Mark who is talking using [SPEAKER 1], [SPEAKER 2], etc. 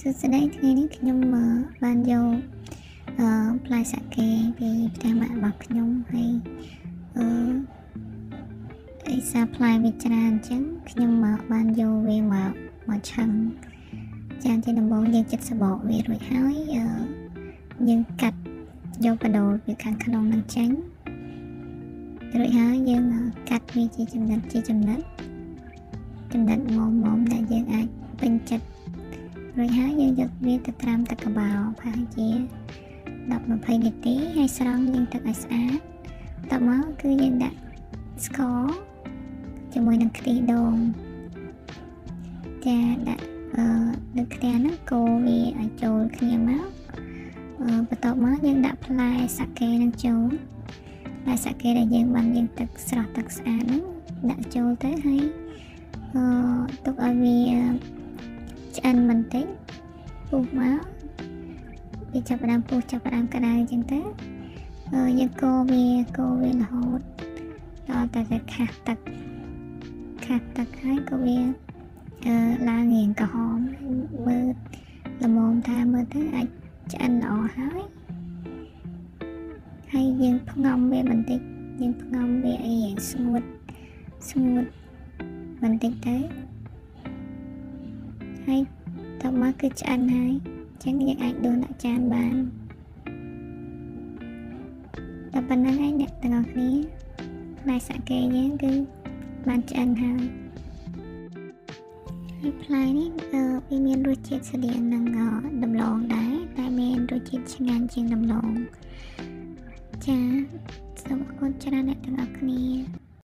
[SPEAKER 1] សួស្តីថ្ងៃនេះខ្ញុំបានយកអឺផ្លែសាកេពីផ្ទះម៉ាក់របស់ខ្ញុំហើយអឺអីសាផ្លែវាច្រើនអញ្ចឹងខ្ញុំមកបានយកវាមកមកឆឹងចាជាដំបូងយើងចិត្តសបកវារួចហើយអឺយើងកាត់យកបដូលពីខាងក្នុងនឹងចេញរួចហើយយើងកាត់វាជាចំណិតជាចំណិតចំណិតមុំមុំដែល ទៅត្រាំទឹកកបោប្រហែលជា10 20នាទីហើយស្រង់យើងទឹកឲ្យស្អាតតមកគឺយើងដាក់ស្ករជាមួយនឹងខ្ទិះដូងចាដាក់អឺនៅខ្ទះហ្នឹងកូរវាឲ្យចូលគ្នាមកអឺបន្ទាប់មកយើងដាក់ផ្លែសាកេនឹងចូលផ្លែសាកេដែលយើងបានយើងទឹកស្រស់ទឹកស្អាតហ្នឹងដាក់ចូលទៅហើយអឺទុកឲ្យវាឆ្អិនបន្តិច ពុះមកវាចាប់ផ្ដើមពុះចាប់ផ្ដើមក្តៅអញ្ចឹងទៅយើងកូរវាកូរវារហូតដល់តែតែខាស់ទឹកខាស់ទឹកហើយក៏វាអឺឡើងរៀងក្រហមមើលល្មមថាមើលទៅអាចឆ្អិនល្អហើយហើយយើងផ្ងំវាបន្តិចយើងផ្ងំវាឲ្យរៀងស្ងួតស្ងួតបន្តិចទៅហើយ តមកគឺឆ្អិនហើយអញ្ចឹងយើងអាចដួសដាក់ចានបានតែប៉ុណ្្នឹងឯងអ្នកទាំងអស់គ្នាផ្លែសាកេយើងគឺបានឆ្អិនហើយហើយផ្លែនេះវាមានរសជាតិស្តៀងនឹងដំឡូងដែរតែមានរសជាតិឆ្ងាញ់ជាងដំឡូងចាសូមអរគុណច្រើនអ្នកទាំងអស់គ្នា